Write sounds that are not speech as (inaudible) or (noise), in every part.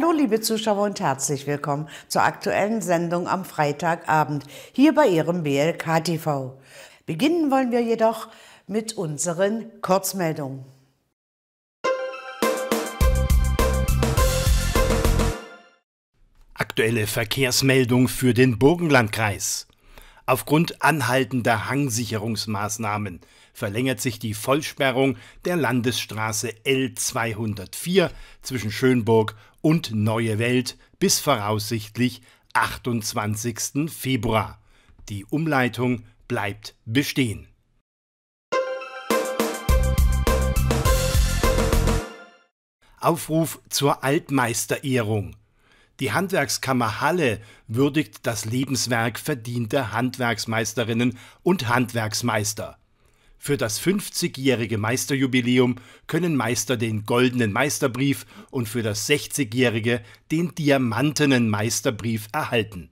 Hallo liebe Zuschauer und herzlich willkommen zur aktuellen Sendung am Freitagabend hier bei Ihrem BLK TV. Beginnen wollen wir jedoch mit unseren Kurzmeldungen. Aktuelle Verkehrsmeldung für den Burgenlandkreis. Aufgrund anhaltender Hangsicherungsmaßnahmen verlängert sich die Vollsperrung der Landesstraße L204 zwischen Schönburg und Neue Welt bis voraussichtlich 28. Februar. Die Umleitung bleibt bestehen. Aufruf zur Altmeisterehrung. Die Handwerkskammer Halle würdigt das Lebenswerk verdienter Handwerksmeisterinnen und Handwerksmeister. Für das 50-jährige Meisterjubiläum können Meister den goldenen Meisterbrief und für das 60-jährige den diamantenen Meisterbrief erhalten.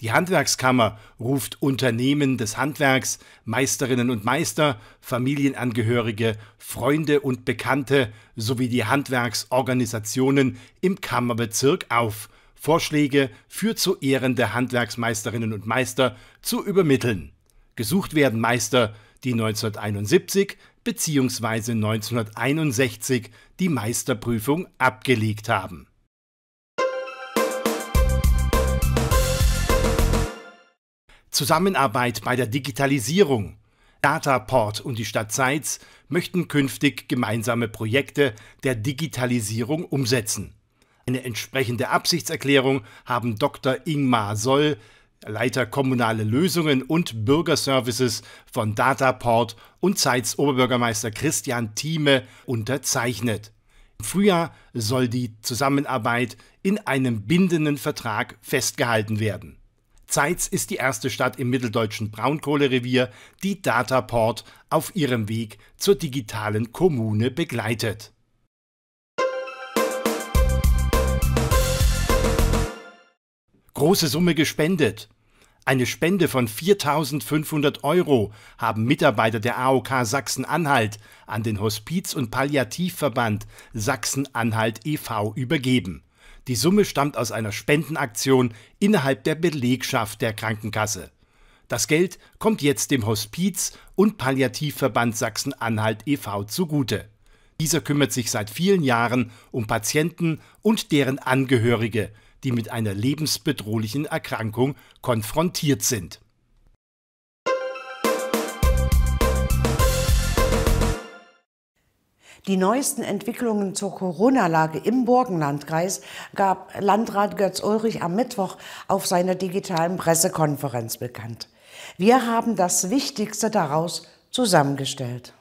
Die Handwerkskammer ruft Unternehmen des Handwerks, Meisterinnen und Meister, Familienangehörige, Freunde und Bekannte sowie die Handwerksorganisationen im Kammerbezirk auf, Vorschläge für zu ehrende Handwerksmeisterinnen und Meister zu übermitteln. Gesucht werden Meister, die 1971 bzw. 1961 die Meisterprüfung abgelegt haben. Zusammenarbeit bei der Digitalisierung. Dataport und die Stadt Zeitz möchten künftig gemeinsame Projekte der Digitalisierung umsetzen. Eine entsprechende Absichtserklärung haben Dr. Ingmar Soll, Leiter Kommunale Lösungen und Bürgerservices von Dataport und Zeitz Oberbürgermeister Christian Thieme unterzeichnet. Im Frühjahr soll die Zusammenarbeit in einem bindenden Vertrag festgehalten werden. Zeitz ist die erste Stadt im mitteldeutschen Braunkohlerevier, die Dataport auf ihrem Weg zur digitalen Kommune begleitet. große Summe gespendet. Eine Spende von 4.500 Euro haben Mitarbeiter der AOK Sachsen-Anhalt an den Hospiz- und Palliativverband Sachsen-Anhalt e.V. übergeben. Die Summe stammt aus einer Spendenaktion innerhalb der Belegschaft der Krankenkasse. Das Geld kommt jetzt dem Hospiz- und Palliativverband Sachsen-Anhalt e.V. zugute. Dieser kümmert sich seit vielen Jahren um Patienten und deren Angehörige, die mit einer lebensbedrohlichen Erkrankung konfrontiert sind. Die neuesten Entwicklungen zur Corona-Lage im Burgenlandkreis gab Landrat Götz Ulrich am Mittwoch auf seiner digitalen Pressekonferenz bekannt. Wir haben das Wichtigste daraus zusammengestellt.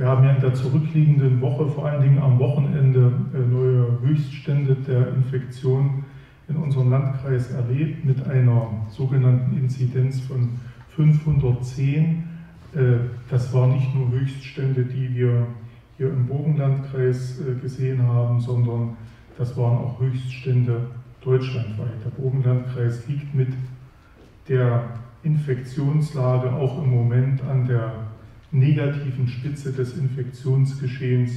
Wir haben ja in der zurückliegenden Woche, vor allen Dingen am Wochenende, äh, neue Höchststände der Infektion in unserem Landkreis erlebt mit einer sogenannten Inzidenz von 510. Äh, das waren nicht nur Höchststände, die wir hier im Burgenlandkreis äh, gesehen haben, sondern das waren auch Höchststände deutschlandweit. Der Burgenlandkreis liegt mit der Infektionslage auch im Moment an der negativen Spitze des Infektionsgeschehens.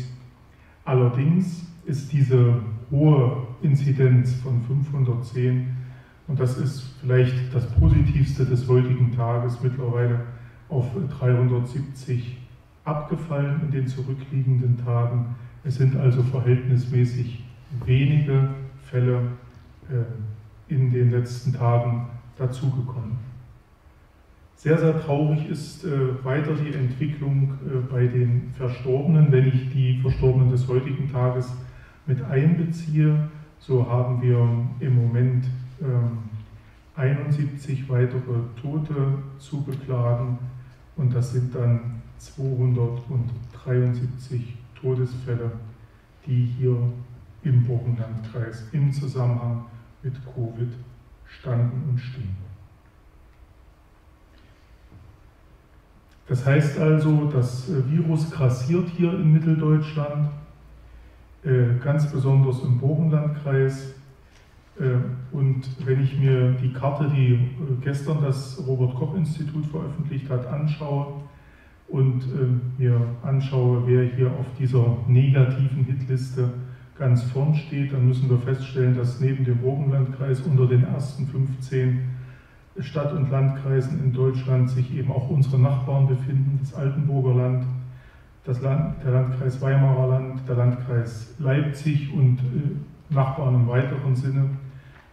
Allerdings ist diese hohe Inzidenz von 510, und das ist vielleicht das Positivste des heutigen Tages, mittlerweile auf 370 abgefallen in den zurückliegenden Tagen. Es sind also verhältnismäßig wenige Fälle äh, in den letzten Tagen dazugekommen. Sehr, sehr traurig ist äh, weiter die Entwicklung äh, bei den Verstorbenen. Wenn ich die Verstorbenen des heutigen Tages mit einbeziehe, so haben wir im Moment äh, 71 weitere Tote zu beklagen und das sind dann 273 Todesfälle, die hier im Burgenlandkreis im Zusammenhang mit Covid standen und stehen. Das heißt also, das äh, Virus grassiert hier in Mitteldeutschland, äh, ganz besonders im Burgenlandkreis. Äh, und wenn ich mir die Karte, die gestern das Robert Koch Institut veröffentlicht hat, anschaue und mir anschaue, wer hier auf dieser negativen Hitliste ganz vorn steht, dann müssen wir feststellen, dass neben dem Burgenlandkreis unter den ersten 15 Stadt- und Landkreisen in Deutschland sich eben auch unsere Nachbarn befinden, das Altenburger Land, das Land, der Landkreis Weimarer Land, der Landkreis Leipzig und äh, Nachbarn im weiteren Sinne,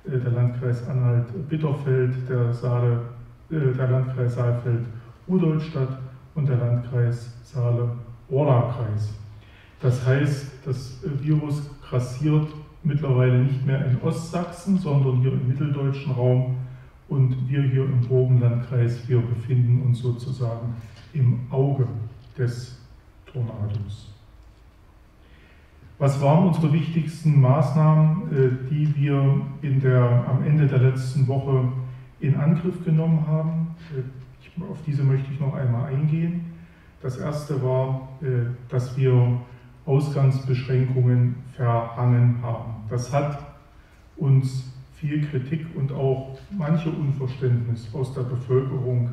äh, der Landkreis Anhalt-Bitterfeld, der, äh, der Landkreis Saalfeld-Rudolstadt und der Landkreis Saale-Orla-Kreis. Das heißt, das Virus grassiert mittlerweile nicht mehr in Ostsachsen, sondern hier im mitteldeutschen Raum und wir hier im Burgenlandkreis, wir befinden uns sozusagen im Auge des Tornados. Was waren unsere wichtigsten Maßnahmen, äh, die wir der, am Ende der letzten Woche in Angriff genommen haben? Äh, auf diese möchte ich noch einmal eingehen. Das erste war, äh, dass wir Ausgangsbeschränkungen verhangen haben. Das hat uns viel Kritik und auch manche Unverständnis aus der Bevölkerung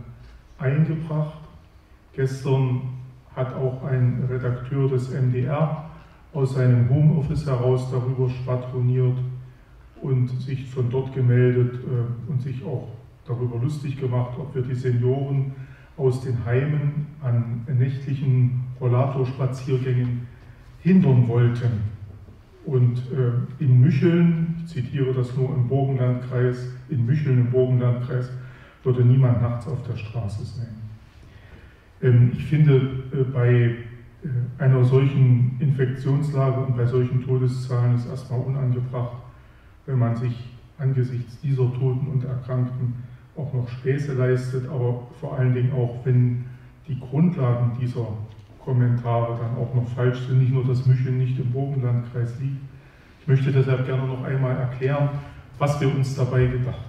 eingebracht. Gestern hat auch ein Redakteur des MDR aus seinem Homeoffice heraus darüber schwadroniert und sich von dort gemeldet äh, und sich auch darüber lustig gemacht, ob wir die Senioren aus den Heimen an nächtlichen Rollatorspaziergängen hindern wollten. Und äh, in Mücheln, zitiere das nur im Burgenlandkreis, in Mücheln im Burgenlandkreis würde niemand nachts auf der Straße sein. Ähm, ich finde, äh, bei äh, einer solchen Infektionslage und bei solchen Todeszahlen ist erstmal unangebracht, wenn man sich angesichts dieser Toten und Erkrankten auch noch Späße leistet, aber vor allen Dingen auch, wenn die Grundlagen dieser Kommentare dann auch noch falsch sind, nicht nur, dass Mücheln nicht im Burgenlandkreis liegt. Möchte deshalb gerne noch einmal erklären, was wir uns dabei gedacht haben.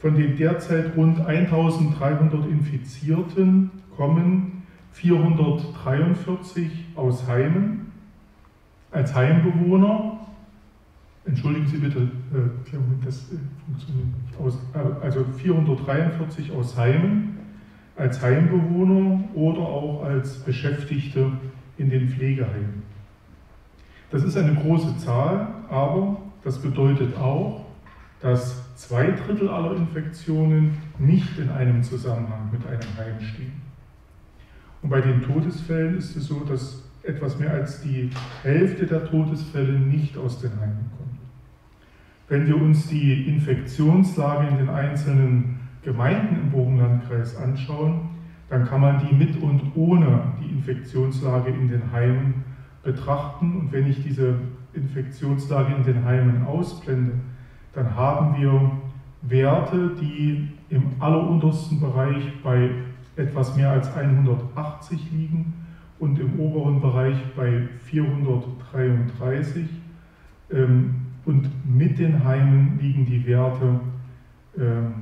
Von den derzeit rund 1300 Infizierten kommen 443 aus Heimen als Heimbewohner. Entschuldigen Sie bitte, äh, das äh, funktioniert nicht. Äh, also 443 aus Heimen als Heimbewohner oder auch als Beschäftigte in den Pflegeheimen. Das ist eine große Zahl, aber das bedeutet auch, dass zwei Drittel aller Infektionen nicht in einem Zusammenhang mit einem Heim stehen. Und bei den Todesfällen ist es so, dass etwas mehr als die Hälfte der Todesfälle nicht aus den Heimen kommt. Wenn wir uns die Infektionslage in den einzelnen Gemeinden im Burgenlandkreis anschauen, dann kann man die mit und ohne die Infektionslage in den Heimen betrachten. Und wenn ich diese Infektionslage in den Heimen ausblende, dann haben wir Werte, die im alleruntersten Bereich bei etwas mehr als 180 liegen und im oberen Bereich bei 433. Ähm, und mit den Heimen liegen die Werte ähm,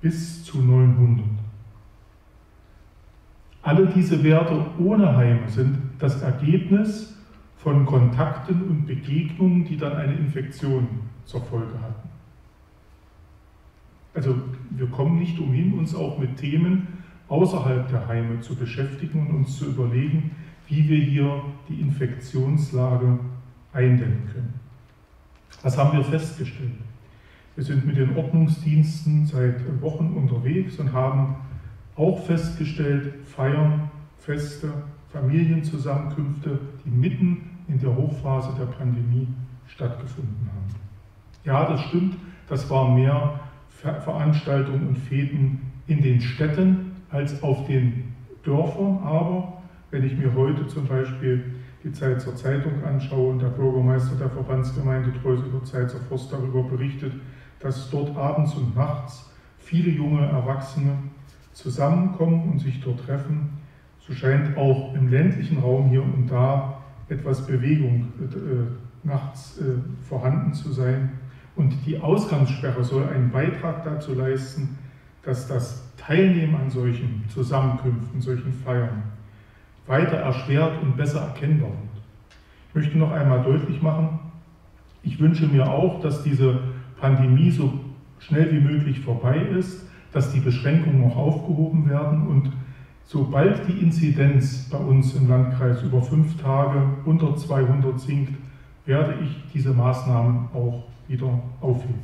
bis zu 900. Alle diese Werte ohne Heime sind das Ergebnis von Kontakten und Begegnungen, die dann eine Infektion zur Folge hatten. Also wir kommen nicht umhin, uns auch mit Themen außerhalb der Heime zu beschäftigen und uns zu überlegen, wie wir hier die Infektionslage eindämmen können. Was haben wir festgestellt? Wir sind mit den Ordnungsdiensten seit Wochen unterwegs und haben auch festgestellt, Feiern, Feste, Familienzusammenkünfte, die mitten in der Hochphase der Pandemie stattgefunden haben. Ja, das stimmt, das waren mehr Veranstaltungen und Feten in den Städten als auf den Dörfern, aber wenn ich mir heute zum Beispiel die Zeit zur Zeitung anschaue und der Bürgermeister der Verbandsgemeinde Treuselber Zeit zur Forst darüber berichtet, dass dort abends und nachts viele junge Erwachsene zusammenkommen und sich dort treffen. So scheint auch im ländlichen Raum hier und da etwas Bewegung äh, nachts äh, vorhanden zu sein. Und die Ausgangssperre soll einen Beitrag dazu leisten, dass das Teilnehmen an solchen Zusammenkünften, solchen Feiern weiter erschwert und besser erkennbar wird. Ich möchte noch einmal deutlich machen, ich wünsche mir auch, dass diese Pandemie so schnell wie möglich vorbei ist, dass die Beschränkungen auch aufgehoben werden und Sobald die Inzidenz bei uns im Landkreis über fünf Tage unter 200 sinkt, werde ich diese Maßnahmen auch wieder aufheben.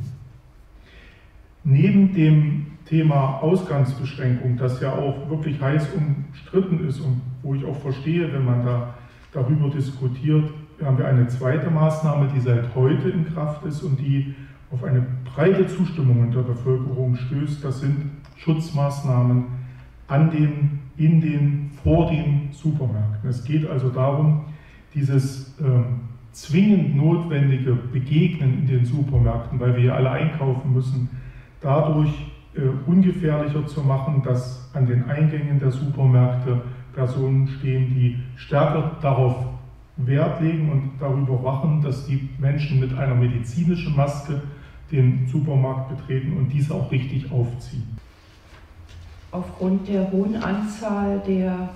Neben dem Thema Ausgangsbeschränkung, das ja auch wirklich heiß umstritten ist und wo ich auch verstehe, wenn man da darüber diskutiert, haben wir eine zweite Maßnahme, die seit heute in Kraft ist und die auf eine breite Zustimmung in der Bevölkerung stößt. Das sind Schutzmaßnahmen an den, in den, vor den Supermärkten. Es geht also darum, dieses äh, zwingend notwendige Begegnen in den Supermärkten, weil wir ja alle einkaufen müssen, dadurch äh, ungefährlicher zu machen, dass an den Eingängen der Supermärkte Personen stehen, die stärker darauf Wert legen und darüber wachen, dass die Menschen mit einer medizinischen Maske den Supermarkt betreten und diese auch richtig aufziehen. Aufgrund der hohen Anzahl der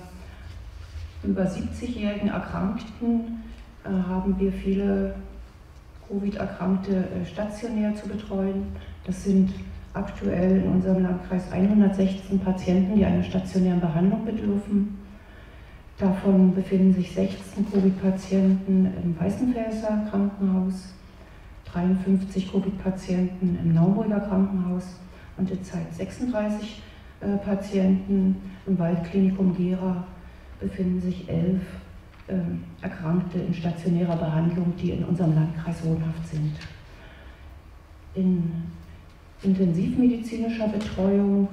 über 70-jährigen Erkrankten äh, haben wir viele Covid-Erkrankte äh, stationär zu betreuen. Das sind aktuell in unserem Landkreis 116 Patienten, die einer stationären Behandlung bedürfen. Davon befinden sich 16 Covid-Patienten im Weißenfelser Krankenhaus, 53 Covid-Patienten im Naumburger Krankenhaus und derzeit 36 äh, Patienten im Waldklinikum Gera befinden sich 11 äh, Erkrankte in stationärer Behandlung, die in unserem Landkreis wohnhaft sind. In intensivmedizinischer Betreuung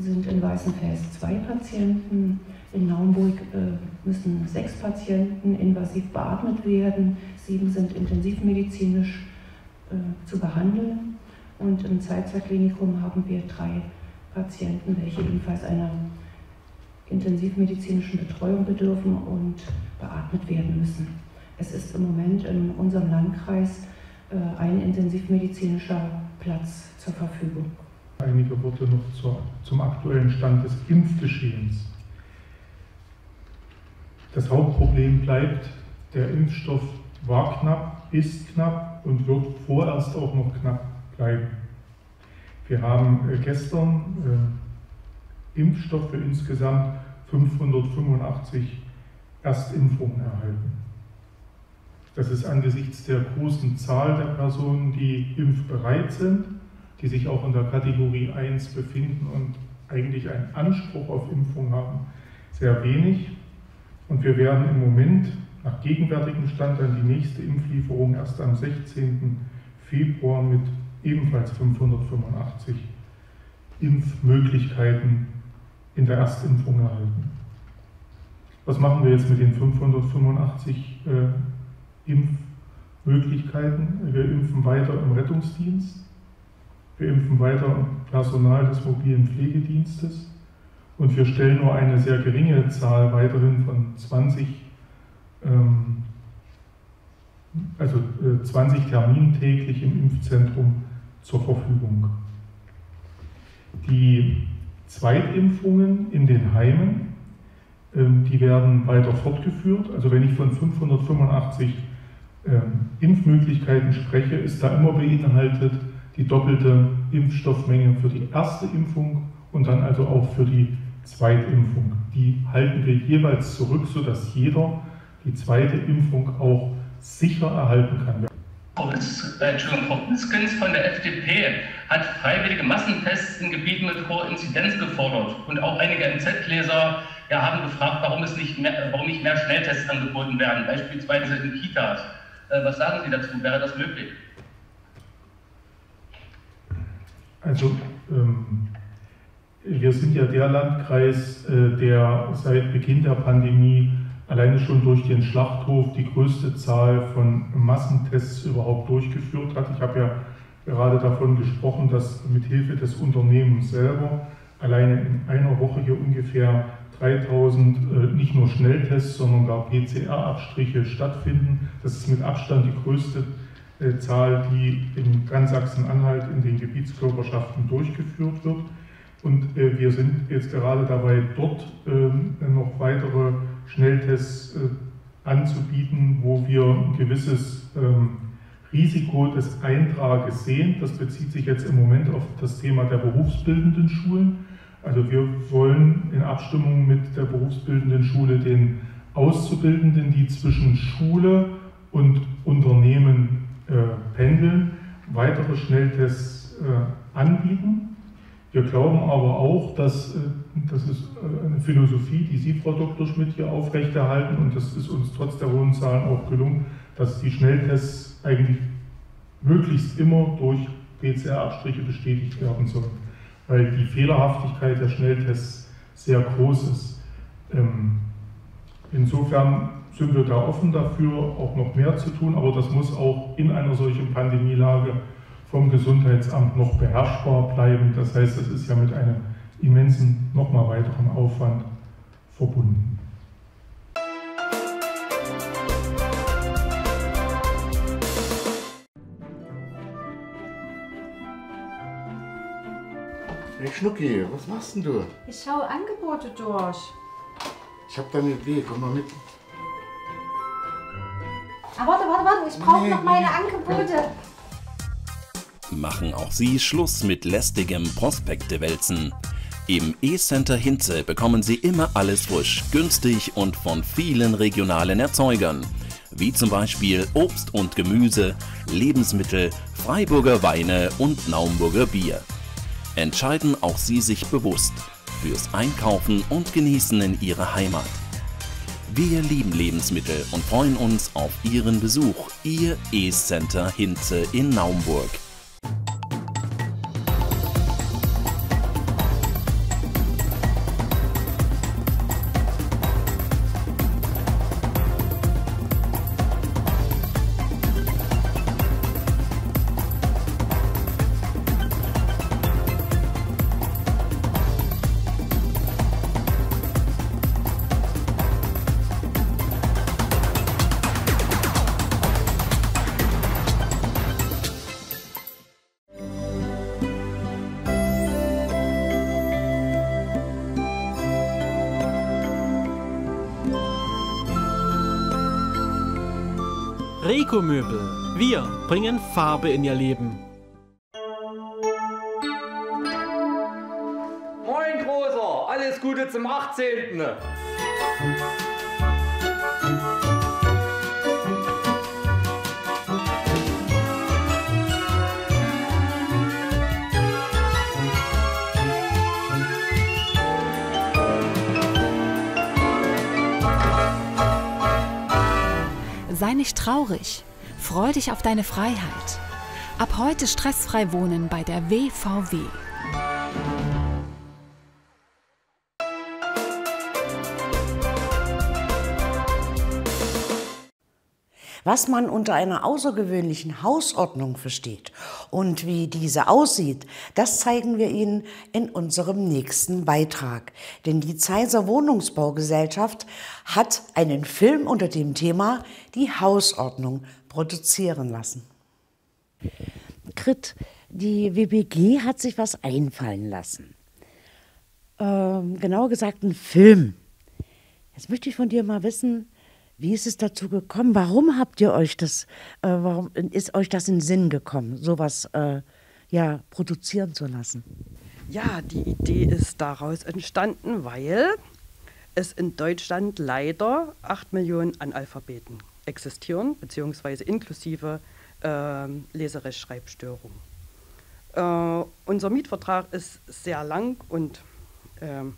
sind in Weißenfels zwei Patienten, in Naumburg äh, müssen sechs Patienten invasiv beatmet werden, sieben sind intensivmedizinisch äh, zu behandeln und im Zeitzer-Klinikum haben wir drei Patienten, welche ebenfalls einer intensivmedizinischen Betreuung bedürfen und beatmet werden müssen. Es ist im Moment in unserem Landkreis äh, ein intensivmedizinischer Platz zur Verfügung. Einige Worte noch zur, zum aktuellen Stand des Impfgeschehens. Das Hauptproblem bleibt, der Impfstoff war knapp, ist knapp und wird vorerst auch noch knapp bleiben. Wir haben äh, gestern äh, Impfstoff für insgesamt 585 Erstimpfungen erhalten. Das ist angesichts der großen Zahl der Personen, die impfbereit sind, die sich auch in der Kategorie 1 befinden und eigentlich einen Anspruch auf Impfung haben, sehr wenig. Und wir werden im Moment nach gegenwärtigem Stand dann die nächste Impflieferung erst am 16. Februar mit ebenfalls 585 Impfmöglichkeiten in der Erstimpfung erhalten. Was machen wir jetzt mit den 585 äh, Impfmöglichkeiten? Wir impfen weiter im Rettungsdienst, wir impfen weiter Personal des mobilen Pflegedienstes, und wir stellen nur eine sehr geringe Zahl weiterhin von 20, ähm, also äh, 20 Terminen täglich im Impfzentrum zur Verfügung. Die Zweitimpfungen in den Heimen, ähm, die werden weiter fortgeführt. Also wenn ich von 585 ähm, Impfmöglichkeiten spreche, ist da immer beinhaltet die doppelte Impfstoffmenge für die erste Impfung und dann also auch für die Zweitimpfung. Die halten wir jeweils zurück, sodass jeder die zweite Impfung auch sicher erhalten kann. Äh, Frau Wiskens von der FDP hat freiwillige Massentests in Gebieten mit hoher Inzidenz gefordert. Und auch einige MZ-Leser ja, haben gefragt, warum, es nicht mehr, warum nicht mehr Schnelltests angeboten werden, beispielsweise in Kitas. Äh, was sagen Sie dazu? Wäre das möglich? Also, ähm, wir sind ja der Landkreis, äh, der seit Beginn der Pandemie alleine schon durch den Schlachthof die größte Zahl von Massentests überhaupt durchgeführt hat. Ich habe ja gerade davon gesprochen, dass mit Hilfe des Unternehmens selber alleine in einer Woche hier ungefähr 3000 äh, nicht nur Schnelltests, sondern gar PCR-Abstriche stattfinden. Das ist mit Abstand die größte Zahl, die in ganz Sachsen-Anhalt in den Gebietskörperschaften durchgeführt wird. Und äh, wir sind jetzt gerade dabei, dort ähm, noch weitere Schnelltests äh, anzubieten, wo wir ein gewisses ähm, Risiko des Eintrages sehen. Das bezieht sich jetzt im Moment auf das Thema der berufsbildenden Schulen. Also wir wollen in Abstimmung mit der berufsbildenden Schule den Auszubildenden, die zwischen Schule und Unternehmen äh, pendeln, weitere Schnelltests äh, anbieten. Wir glauben aber auch, dass äh, das ist äh, eine Philosophie, die Sie, Frau Dr. Schmidt, hier aufrechterhalten und das ist uns trotz der hohen Zahlen auch gelungen, dass die Schnelltests eigentlich möglichst immer durch PCR-Abstriche bestätigt werden sollen, weil die Fehlerhaftigkeit der Schnelltests sehr groß ist. Ähm, insofern sind wir da offen dafür, auch noch mehr zu tun, aber das muss auch in einer solchen Pandemielage vom Gesundheitsamt noch beherrschbar bleiben. Das heißt, es ist ja mit einem immensen, nochmal weiteren Aufwand verbunden. Hey Schnucki, was machst denn du? Ich schaue Angebote durch. Ich habe da eine Idee, komm mal mit. Ah, warte, warte, warte, ich brauche Nee, noch meine. Angebote. Machen auch Sie Schluss mit lästigem Prospektewälzen. Im E-Center Hinze bekommen Sie immer alles frisch, günstig und von vielen regionalen Erzeugern. Wie zum Beispiel Obst und Gemüse, Lebensmittel, Freiburger Weine und Naumburger Bier. Entscheiden auch Sie sich bewusst fürs Einkaufen und Genießen in Ihrer Heimat. Wir lieben Lebensmittel und freuen uns auf Ihren Besuch. Ihr E-Center Hinze in Naumburg. Reco Möbel. Wir bringen Farbe in Ihr Leben. Moin Großer, alles Gute zum 18. Sei nicht traurig. Freu dich auf deine Freiheit. Ab heute stressfrei wohnen bei der WVW. Was man unter einer außergewöhnlichen Hausordnung versteht und wie diese aussieht, das zeigen wir Ihnen in unserem nächsten Beitrag. Denn die Zeiser Wohnungsbaugesellschaft hat einen Film unter dem Thema Die Hausordnung produzieren lassen. Grit, die WBG hat sich was einfallen lassen. Ähm, genauer gesagt, ein Film. Jetzt möchte ich von dir mal wissen, wie ist es dazu gekommen? Warum habt ihr euch das, äh, warum ist euch das in den Sinn gekommen, sowas äh, ja, produzieren zu lassen? Ja, die Idee ist daraus entstanden, weil es in Deutschland leider 8 Millionen Analphabeten existieren, beziehungsweise inklusive ähm, Leserechtschreibstörungen. Äh, unser Mietvertrag ist sehr lang und ähm,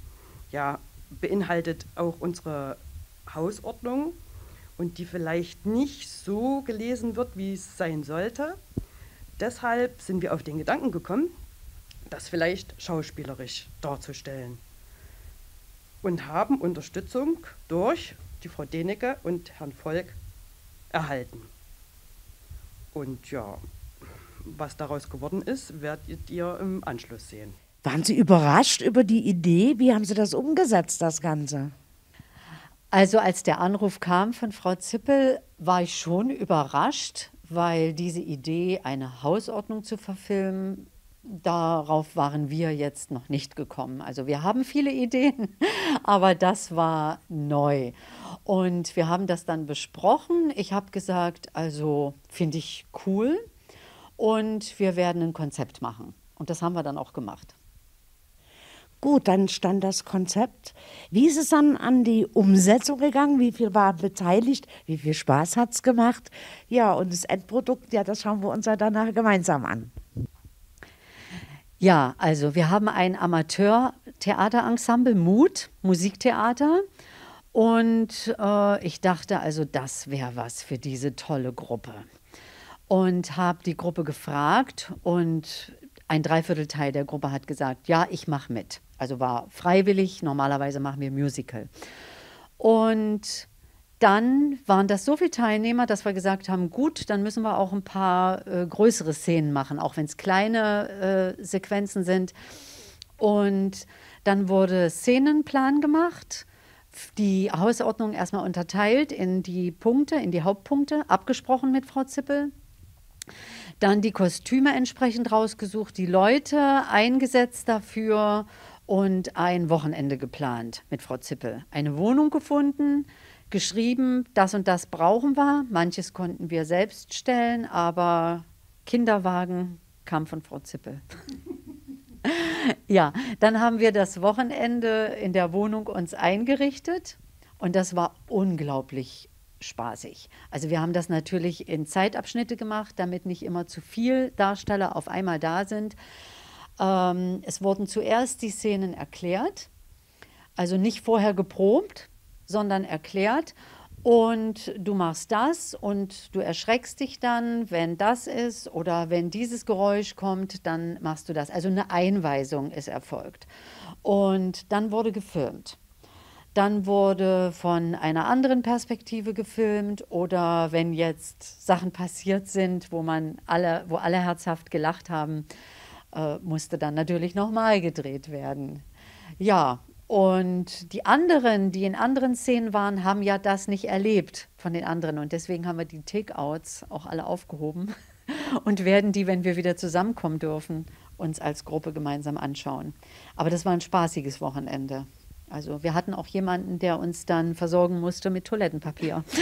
ja, beinhaltet auch unsere Hausordnung und die vielleicht nicht so gelesen wird, wie es sein sollte. Deshalb sind wir auf den Gedanken gekommen, das vielleicht schauspielerisch darzustellen und haben Unterstützung durch die Frau Denecke und Herrn Volk erhalten. Und ja, was daraus geworden ist, werdet ihr im Anschluss sehen. Waren Sie überrascht über die Idee? Wie haben Sie das umgesetzt, das Ganze? Also als der Anruf kam von Frau Zippel, war ich schon überrascht, weil diese Idee, eine Hausordnung zu verfilmen, darauf waren wir jetzt noch nicht gekommen. Also wir haben viele Ideen, (laughs) aber das war neu. Und wir haben das dann besprochen. Ich habe gesagt, also finde ich cool und wir werden ein Konzept machen. Und das haben wir dann auch gemacht. Gut, dann stand das Konzept. Wie ist es dann an die Umsetzung gegangen? Wie viel war beteiligt? Wie viel Spaß hat es gemacht? Ja, und das Endprodukt, ja, das schauen wir uns ja danach gemeinsam an. Ja, also wir haben ein Amateur-Theaterensemble, Mut, Musiktheater. Und äh, ich dachte also, das wäre was für diese tolle Gruppe. Und habe die Gruppe gefragt und ein Dreiviertelteil der Gruppe hat gesagt, ja, ich mache mit. Also war freiwillig, normalerweise machen wir Musical. Und dann waren das so viele Teilnehmer, dass wir gesagt haben, gut, dann müssen wir auch ein paar äh, größere Szenen machen, auch wenn es kleine äh, Sequenzen sind. Und dann wurde Szenenplan gemacht, die Hausordnung erstmal unterteilt in die Punkte, in die Hauptpunkte, abgesprochen mit Frau Zippel. Dann die Kostüme entsprechend rausgesucht, die Leute eingesetzt dafür und ein Wochenende geplant mit Frau Zippel. Eine Wohnung gefunden, geschrieben, das und das brauchen wir. Manches konnten wir selbst stellen, aber Kinderwagen kam von Frau Zippel. (laughs) ja, dann haben wir das Wochenende in der Wohnung uns eingerichtet und das war unglaublich spaßig. Also wir haben das natürlich in Zeitabschnitte gemacht, damit nicht immer zu viel Darsteller auf einmal da sind. Ähm, es wurden zuerst die Szenen erklärt, also nicht vorher geprobt, sondern erklärt. Und du machst das und du erschreckst dich dann, wenn das ist oder wenn dieses Geräusch kommt, dann machst du das. Also eine Einweisung ist erfolgt. Und dann wurde gefilmt. Dann wurde von einer anderen Perspektive gefilmt oder wenn jetzt Sachen passiert sind, wo man alle, wo alle herzhaft gelacht haben, äh, musste dann natürlich nochmal gedreht werden. Ja, und die anderen, die in anderen Szenen waren, haben ja das nicht erlebt von den anderen. Und deswegen haben wir die Takeouts auch alle aufgehoben (laughs) und werden die, wenn wir wieder zusammenkommen dürfen, uns als Gruppe gemeinsam anschauen. Aber das war ein spaßiges Wochenende. Also wir hatten auch jemanden, der uns dann versorgen musste mit Toilettenpapier. (laughs)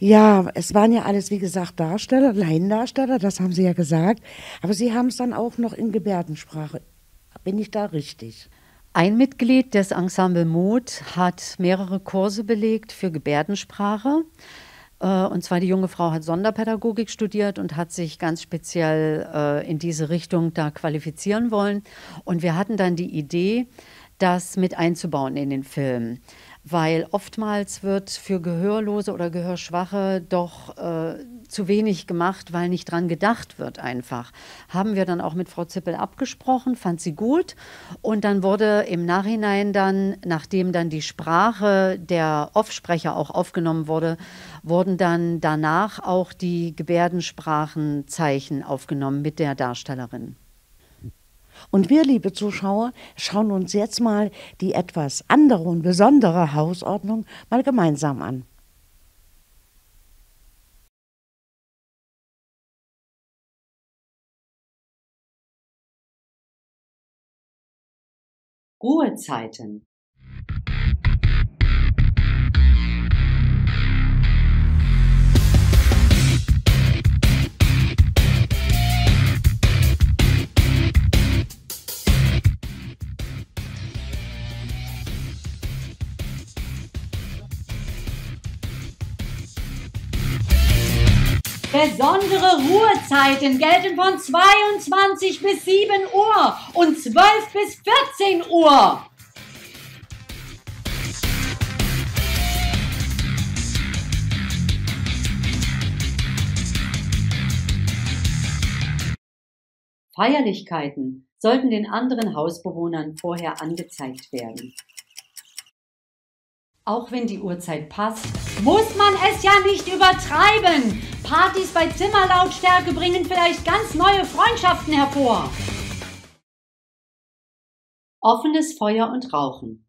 Ja, es waren ja alles, wie gesagt, Darsteller, Laiendarsteller, das haben Sie ja gesagt. Aber Sie haben es dann auch noch in Gebärdensprache bin ich da richtig? Ein Mitglied des Ensemble Mut hat mehrere Kurse belegt für Gebärdensprache. Äh, und zwar die junge Frau hat Sonderpädagogik studiert und hat sich ganz speziell äh, in diese Richtung da qualifizieren wollen. Und wir hatten dann die Idee, das mit einzubauen in den Film weil oftmals wird für Gehörlose oder Gehörschwache doch äh, zu wenig gemacht, weil nicht dran gedacht wird einfach. Haben wir dann auch mit Frau Zippel abgesprochen, fand sie gut und dann wurde im Nachhinein dann, nachdem dann die Sprache der Offsprecher auch aufgenommen wurde, wurden dann danach auch die Gebärdensprachenzeichen aufgenommen mit der Darstellerin. Und wir, liebe Zuschauer, schauen uns jetzt mal die etwas andere und besondere Hausordnung mal gemeinsam an. Ruhezeiten Besondere Ruhezeiten gelten von 22 bis 7 Uhr und 12 bis 14 Uhr. Feierlichkeiten sollten den anderen Hausbewohnern vorher angezeigt werden. Auch wenn die Uhrzeit passt, muss man es ja nicht übertreiben. Partys bei Zimmerlautstärke bringen vielleicht ganz neue Freundschaften hervor. Offenes Feuer und Rauchen.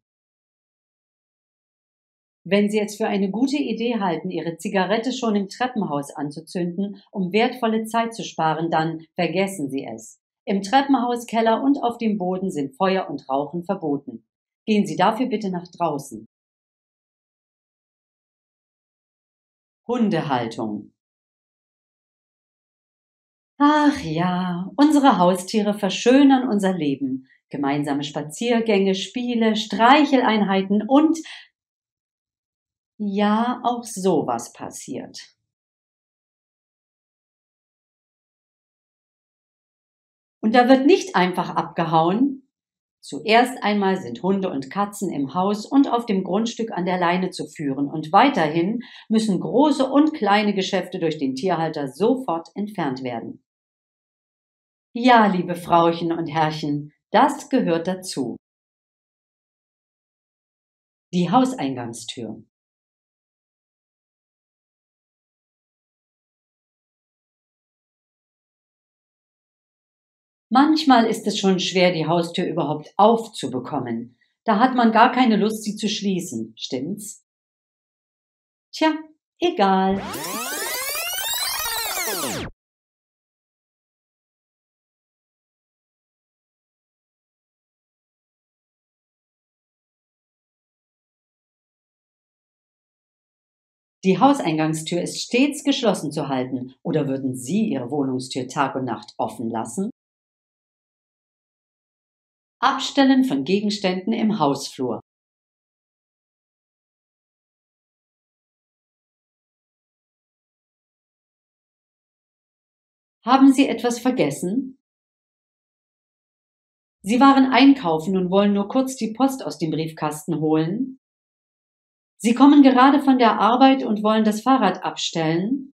Wenn Sie es für eine gute Idee halten, Ihre Zigarette schon im Treppenhaus anzuzünden, um wertvolle Zeit zu sparen, dann vergessen Sie es. Im Treppenhaus, Keller und auf dem Boden sind Feuer und Rauchen verboten. Gehen Sie dafür bitte nach draußen. Hundehaltung Ach ja, unsere Haustiere verschönern unser Leben. Gemeinsame Spaziergänge, Spiele, Streicheleinheiten und ja, auch sowas passiert. Und da wird nicht einfach abgehauen. Zuerst einmal sind Hunde und Katzen im Haus und auf dem Grundstück an der Leine zu führen und weiterhin müssen große und kleine Geschäfte durch den Tierhalter sofort entfernt werden. Ja, liebe Frauchen und Herrchen, das gehört dazu. Die Hauseingangstür. Manchmal ist es schon schwer, die Haustür überhaupt aufzubekommen. Da hat man gar keine Lust, sie zu schließen, stimmt's? Tja, egal. Die Hauseingangstür ist stets geschlossen zu halten, oder würden Sie Ihre Wohnungstür Tag und Nacht offen lassen? Abstellen von Gegenständen im Hausflur. Haben Sie etwas vergessen? Sie waren einkaufen und wollen nur kurz die Post aus dem Briefkasten holen? Sie kommen gerade von der Arbeit und wollen das Fahrrad abstellen?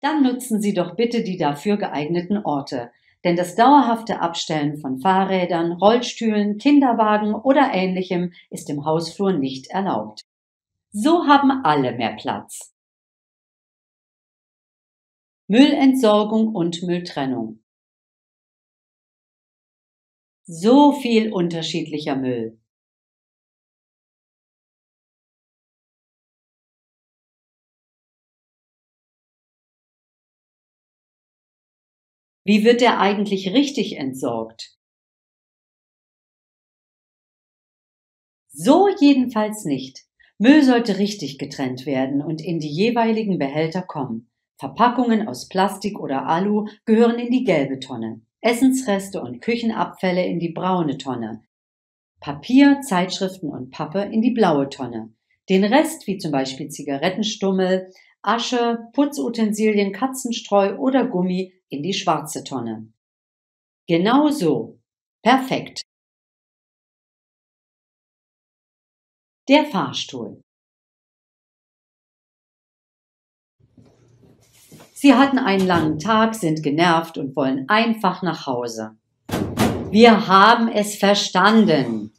Dann nutzen Sie doch bitte die dafür geeigneten Orte, denn das dauerhafte Abstellen von Fahrrädern, Rollstühlen, Kinderwagen oder ähnlichem ist im Hausflur nicht erlaubt. So haben alle mehr Platz. Müllentsorgung und Mülltrennung. So viel unterschiedlicher Müll. Wie wird er eigentlich richtig entsorgt? So jedenfalls nicht. Müll sollte richtig getrennt werden und in die jeweiligen Behälter kommen. Verpackungen aus Plastik oder Alu gehören in die gelbe Tonne, Essensreste und Küchenabfälle in die braune Tonne, Papier, Zeitschriften und Pappe in die blaue Tonne, den Rest, wie zum Beispiel Zigarettenstummel, Asche, Putzutensilien, Katzenstreu oder Gummi in die schwarze Tonne. Genau so. Perfekt. Der Fahrstuhl. Sie hatten einen langen Tag, sind genervt und wollen einfach nach Hause. Wir haben es verstanden.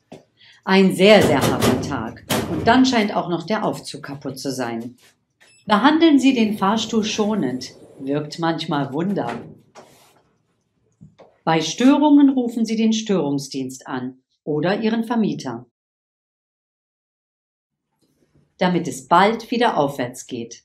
Ein sehr, sehr harter Tag. Und dann scheint auch noch der Aufzug kaputt zu sein. Behandeln Sie den Fahrstuhl schonend wirkt manchmal Wunder. Bei Störungen rufen Sie den Störungsdienst an oder Ihren Vermieter, damit es bald wieder aufwärts geht.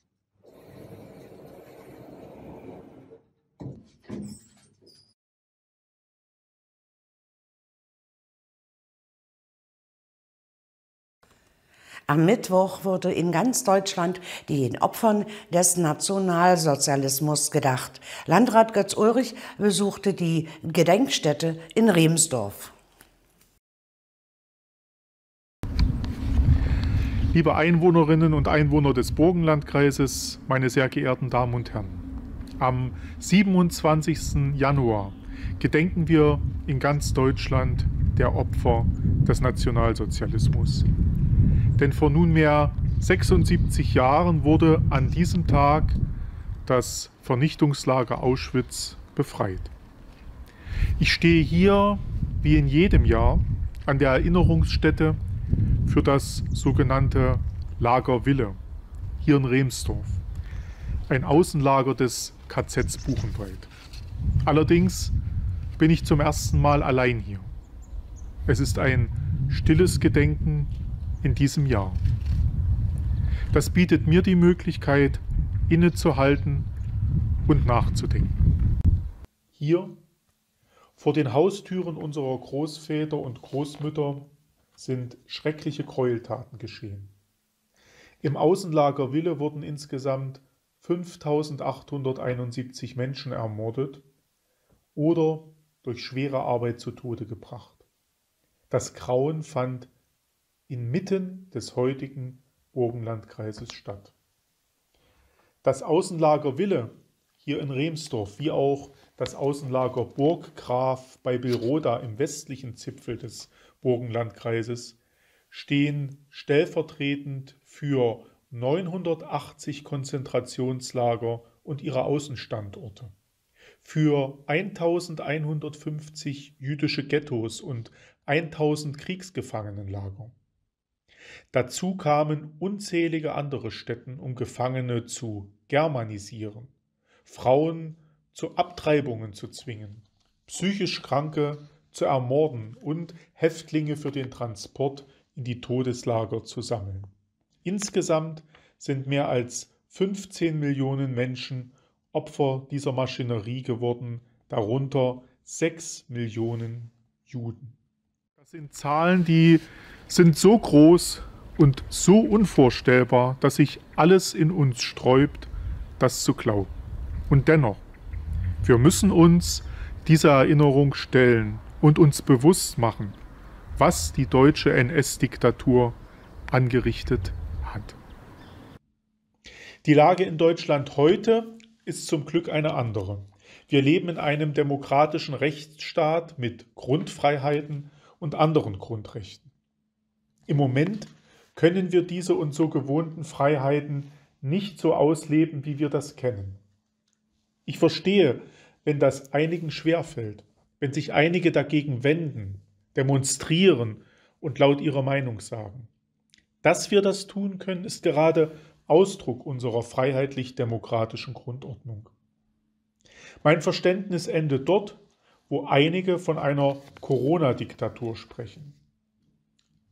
Am Mittwoch wurde in ganz Deutschland den Opfern des Nationalsozialismus gedacht. Landrat Götz Ulrich besuchte die Gedenkstätte in Remsdorf. Liebe Einwohnerinnen und Einwohner des Burgenlandkreises, meine sehr geehrten Damen und Herren, am 27. Januar gedenken wir in ganz Deutschland der Opfer des Nationalsozialismus. Denn vor nunmehr 76 Jahren wurde an diesem Tag das Vernichtungslager Auschwitz befreit. Ich stehe hier, wie in jedem Jahr, an der Erinnerungsstätte für das sogenannte Lager Wille, hier in Remsdorf, ein Außenlager des KZs Buchenwald. Allerdings bin ich zum ersten Mal allein hier. Es ist ein stilles Gedenken in diesem Jahr. Das bietet mir die Möglichkeit, innezuhalten und nachzudenken. Hier vor den Haustüren unserer Großväter und Großmütter sind schreckliche Gräueltaten geschehen. Im Außenlager Wille wurden insgesamt 5871 Menschen ermordet oder durch schwere Arbeit zu Tode gebracht. Das Grauen fand inmitten des heutigen Burgenlandkreises statt. Das Außenlager Wille hier in Remsdorf, wie auch das Außenlager Burggraf bei Bilroda im westlichen Zipfel des Burgenlandkreises, stehen stellvertretend für 980 Konzentrationslager und ihre Außenstandorte, für 1150 jüdische Ghettos und 1000 Kriegsgefangenenlager. Dazu kamen unzählige andere Stätten, um Gefangene zu germanisieren, Frauen zu Abtreibungen zu zwingen, psychisch Kranke zu ermorden und Häftlinge für den Transport in die Todeslager zu sammeln. Insgesamt sind mehr als 15 Millionen Menschen Opfer dieser Maschinerie geworden, darunter 6 Millionen Juden. Das sind Zahlen, die sind so groß und so unvorstellbar, dass sich alles in uns sträubt, das zu glauben. Und dennoch, wir müssen uns dieser Erinnerung stellen und uns bewusst machen, was die deutsche NS-Diktatur angerichtet hat. Die Lage in Deutschland heute ist zum Glück eine andere. Wir leben in einem demokratischen Rechtsstaat mit Grundfreiheiten und anderen Grundrechten. Im Moment können wir diese uns so gewohnten Freiheiten nicht so ausleben, wie wir das kennen. Ich verstehe, wenn das einigen schwerfällt, wenn sich einige dagegen wenden, demonstrieren und laut ihrer Meinung sagen. Dass wir das tun können, ist gerade Ausdruck unserer freiheitlich-demokratischen Grundordnung. Mein Verständnis endet dort, wo einige von einer Corona-Diktatur sprechen.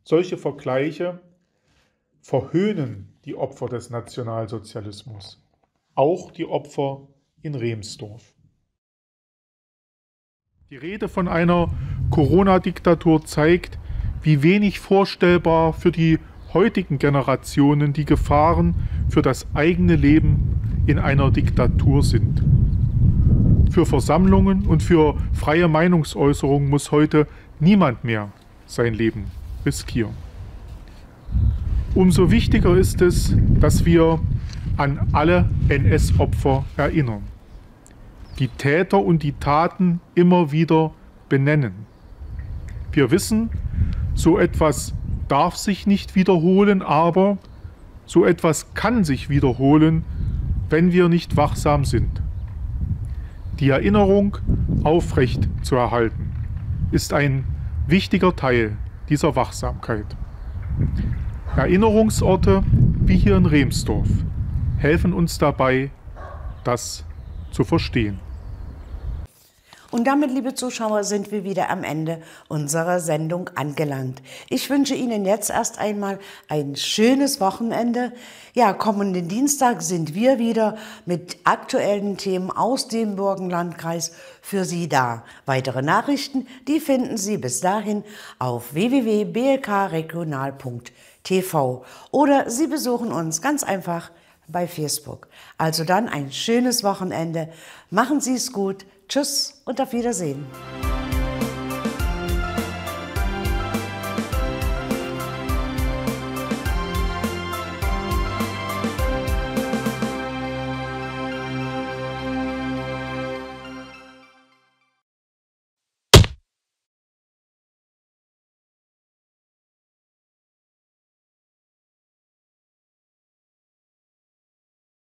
Solche Vergleiche verhöhnen die Opfer des Nationalsozialismus, auch die Opfer in Remsdorf. Die Rede von einer Corona-Diktatur zeigt, wie wenig vorstellbar für die heutigen Generationen die Gefahren für das eigene Leben in einer Diktatur sind. Für Versammlungen und für freie Meinungsäußerung muss heute niemand mehr sein Leben riskieren. Umso wichtiger ist es, dass wir an alle NS-Opfer erinnern, die Täter und die Taten immer wieder benennen. Wir wissen, so etwas darf sich nicht wiederholen, aber so etwas kann sich wiederholen, wenn wir nicht wachsam sind. Die Erinnerung aufrecht zu erhalten, ist ein wichtiger Teil dieser Wachsamkeit. Erinnerungsorte wie hier in Remsdorf helfen uns dabei, das zu verstehen. Und damit, liebe Zuschauer, sind wir wieder am Ende unserer Sendung angelangt. Ich wünsche Ihnen jetzt erst einmal ein schönes Wochenende. Ja, kommenden Dienstag sind wir wieder mit aktuellen Themen aus dem Burgenlandkreis für Sie da. Weitere Nachrichten, die finden Sie bis dahin auf www.blkregional.de. TV oder Sie besuchen uns ganz einfach bei Facebook. Also dann ein schönes Wochenende. Machen Sie es gut. Tschüss und auf Wiedersehen.